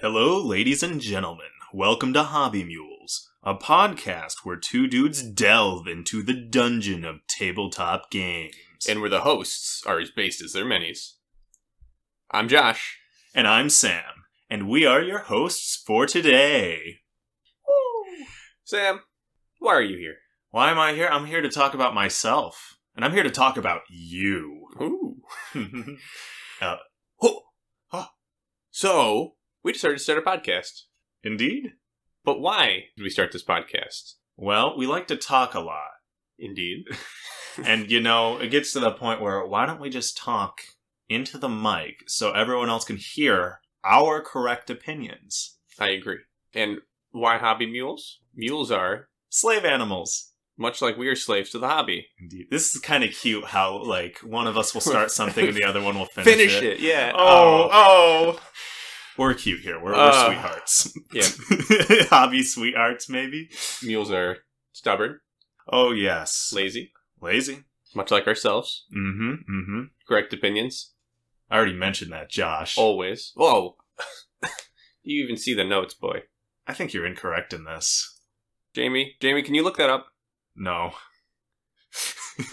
Hello, ladies and gentlemen. Welcome to Hobby Mules, a podcast where two dudes delve into the dungeon of tabletop games. and where the hosts are as based as their minis. I'm Josh. And I'm Sam, and we are your hosts for today. Sam, why are you here? Why am I here? I'm here to talk about myself, and I'm here to talk about you. Ooh. Uh, Oh. Huh. So, we decided to start a podcast. Indeed. But why did we start this podcast? Well, we like to talk a lot. Indeed. and you know it gets to the point where why don't we just talk into the mic so everyone else can hear our correct opinions I agree. And why hobby mules? Mules are, slave animals much like we are slaves to the hobby. indeed this is kind of cute how like one of us will start something and the other one will finish, Finish it, yeah. oh oh, oh. We're cute here we're, we're Uh, sweethearts yeah. hobby sweethearts maybe Mules are stubborn, oh yes lazy, lazy much like ourselves. mm-hmm mm-hmm Correct opinions, i already mentioned that josh always. Whoa. you even see the notes, boy. i think you're incorrect in this Jamie, Jamie, can you look that up? no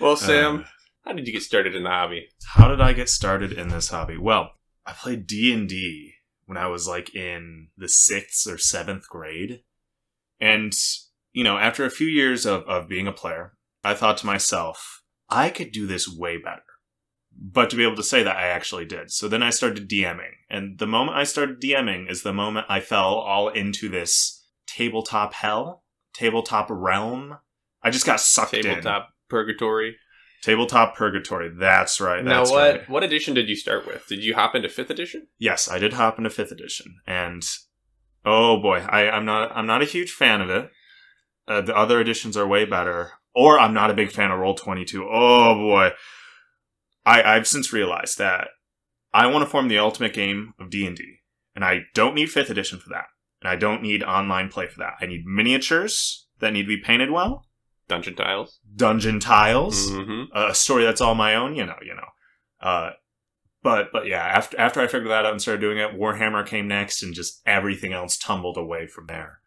Well, Sam, Uh, how did you get started in the hobby? how did I get started in this hobby? Well, I played D and D when I was like in the sixth or seventh grade, and you know, after a few years of of being a player, I thought to myself, I could do this way better. But to be able to say that, I actually did. So then I started DMing, and the moment I started DMing is the moment I fell all into this tabletop hell, tabletop realm. I just got sucked in. Tabletop Purgatory. Tabletop purgatory. That's right. now, what right. what edition did you start with? Did you hop into fifth edition? Yes, I did hop into fifth edition, and oh boy, I, I'm not I'm not a huge fan of it. Uh, the other editions are way better, or I'm not a big fan of Roll Twenty Two. Oh boy, I I've since realized that I want to form the ultimate game of D and D, and I don't need fifth edition for that, and I don't need online play for that. I need miniatures that need to be painted well, Dungeon tiles. dungeon tiles, hmm a story that's all my own, you know, you know. Uh, but but yeah, after after I figured that out and started doing it, Warhammer came next, and just everything else tumbled away from there.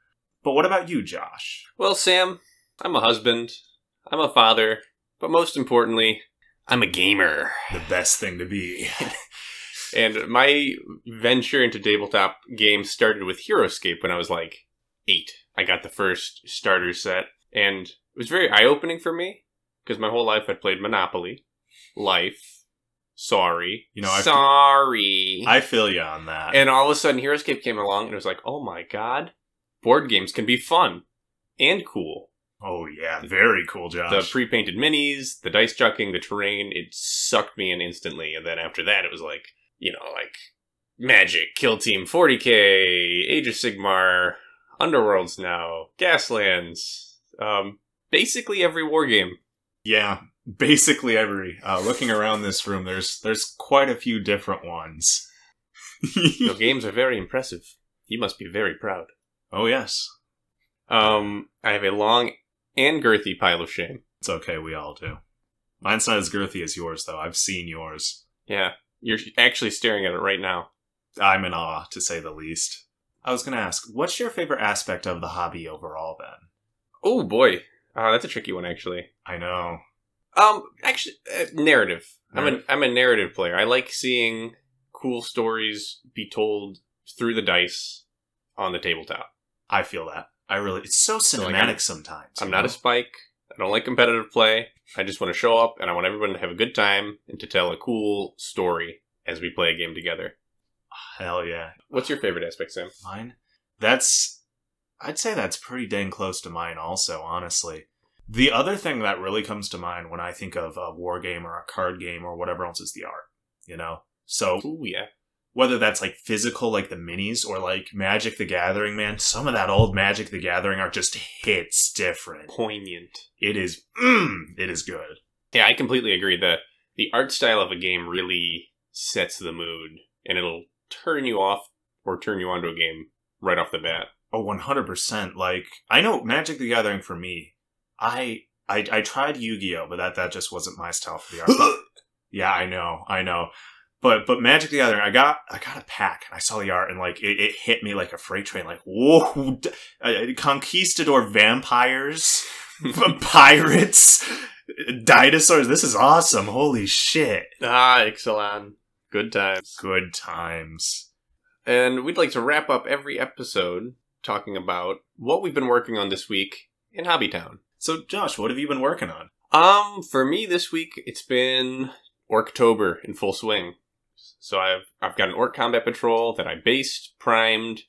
But what about you, Josh? Well, Sam, I'm a husband. I'm a father. But most importantly, I'm a gamer. The best thing to be. And my venture into tabletop games started with HeroScape when I was like eight. I got the first starter set, and it was very eye opening for me because my whole life I'd played Monopoly, Life, Sorry, You know, I've- Sorry, I feel you on that. and all of a sudden HeroScape came along, and it was like, oh my god, board games can be fun and cool. oh yeah, very cool, Josh. The pre-painted minis, the dice chucking, the terrain, it sucked me in instantly. And then after that, it was like, you know, like Magic, Kill Team 40k, Age of Sigmar, Underworlds now, Gaslands, um, basically every war game. yeah, basically every. Uh, looking around this room, there's there's quite a few different ones. Your games are very impressive. You must be very proud. oh yes, Um, I have a long and girthy pile of shame. it's okay. We all do. Mine's not as girthy as yours, though. I've seen yours. Yeah, you're actually staring at it right now. I'm in awe, to say the least. I was going to ask, what's your favorite aspect of the hobby overall, then? Oh boy, uh, that's a tricky one actually. I know. Um, actually, uh, narrative. I'm a Narrative. I'm a narrative player. I like seeing cool stories be told through the dice on the tabletop. I feel that. I really. It's so cinematic like, I'm- sometimes. I'm you not a spike. I don't like competitive play. I just want to show up and I want everyone to have a good time and to tell a cool story as we play a game together. Hell yeah. What's your favorite aspect, Sam? Mine? That's. I'd say that's pretty dang close to mine, also, honestly. The other thing that really comes to mind when I think of a war game or a card game or whatever else is the art, you know? So, Ooh, yeah. whether that's like physical, like the minis, or like Magic the Gathering, man, some of that old Magic the Gathering art just hits different. Poignant. It is, mm, it is good. Yeah, I completely agree. The the art style of a game really sets the mood and it'll turn you off or turn you onto a game right off the bat. Oh, 100%. Like, I know Magic the Gathering for me, I, I, I tried Yu Gi Oh!, but that, that just wasn't my style for the art. yeah, I know, I know. But but Magic the Gathering, I got I got a pack and I saw the art and like it, it hit me like a freight train. Like whoa, uh, conquistador vampires, pirates, dinosaurs. This is awesome. Holy shit! Ah, Ixalan. Good times. Good times. And we'd like to wrap up every episode talking about what we've been working on this week in Hobbytown. So Josh, what have you been working on? Um, for me this week, it's been Orktober in full swing. So I've I've got an Ork Combat Patrol that I based, primed,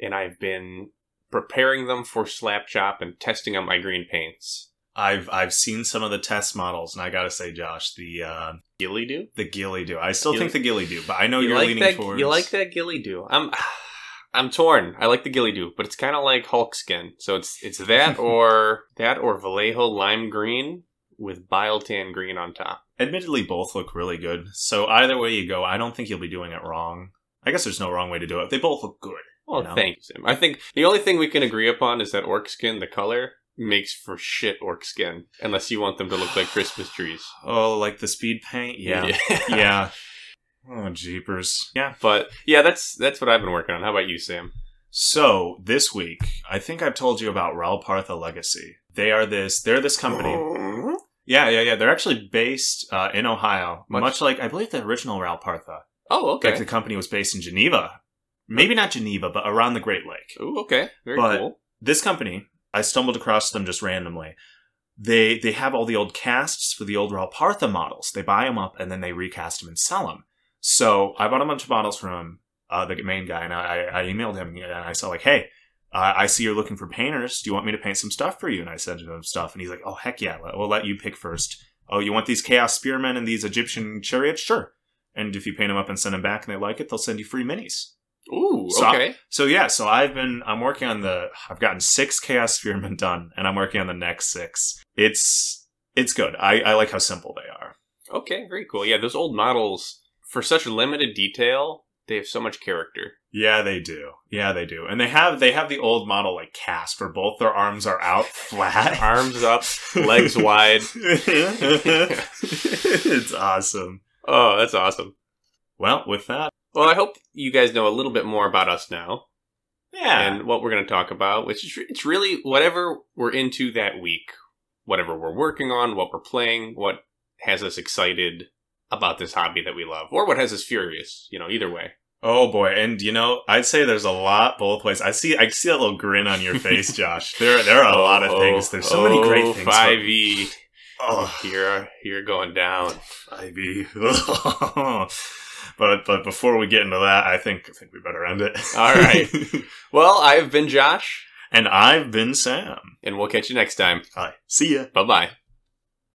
and I've been preparing them for slap chop and testing out my green paints. I've I've seen some of the test models, and I gotta say, Josh, the uh, Gilly do? the Gilly do. I still Gilly- think the Gilly do, but I know you you're like leaning that? towards. You like that Gilly do? I'm I'm torn. I like the Gilly do, but it's kind of like Hulk skin. So it's it's that or that or Vallejo lime green with bile tan green on top. Admittedly, both look really good. So either way you go, I don't think you'll be doing it wrong. I guess there's no wrong way to do it. They both look good. Well, You know? thank you, Sim. I think the only thing we can agree upon is that orc skin, the color, makes for shit orc skin, unless you want them to look like Christmas trees. Oh, like the speed paint? Yeah. yeah. Oh, jeepers. Yeah. But yeah, that's that's what I've been working on. How about you, Sam? So this week, I think I've told you about Ral Partha Legacy. They are this. They're this company. Yeah, yeah, yeah. They're actually based uh, in Ohio, Much- much, like I believe the original Ral Partha. Oh, okay. Like okay. the company was based in Geneva. Maybe not Geneva, but around the Great Lake. Ooh, okay. Very But- cool. This company, I stumbled across them just randomly. They they have all the old casts for the old Ral Partha models. They buy them up and then they recast them and sell them. So I bought a bunch of models from uh, the main guy, and I, I emailed him and I said like, "Hey, uh, I see you're looking for painters. Do you want me to paint some stuff for you?" And I sent him stuff, and he's like, "Oh heck yeah, we'll let you pick first. Oh, you want these Chaos Spearmen and these Egyptian chariots? Sure. And if you paint them up and send them back and they like it, they'll send you free minis. Ooh, So- okay. So yeah, so I've been I'm working on the I've gotten six Chaos Spearmen done, and I'm working on the next six. It's it's good. I, I like how simple they are. Okay, very cool. Yeah, those old models, for such limited detail, they have so much character. Yeah, they do. Yeah, they do. And they have they have the old model like cast where both their arms are out flat. Arms up, legs wide. it's awesome. Oh, that's awesome. Well, with that, Well, I hope you guys know a little bit more about us now yeah. and what we're going to talk about, which is it's really whatever we're into that week, whatever we're working on, what we're playing, what has us excited about this hobby that we love, or what has us furious. You know, either way. Oh boy, and you know, I'd say there's a lot both ways. I see, I see that little grin on your face, Josh. There, there are a lot of oh, things. There's so many great things. Oh, Five E, Oh, you're you're going down. Ivy. but but before we get into that, I think I think we better end it. All right. Well, I've been Josh, and I've been Sam. and we'll catch you next time. Hi. See ya. Bye bye.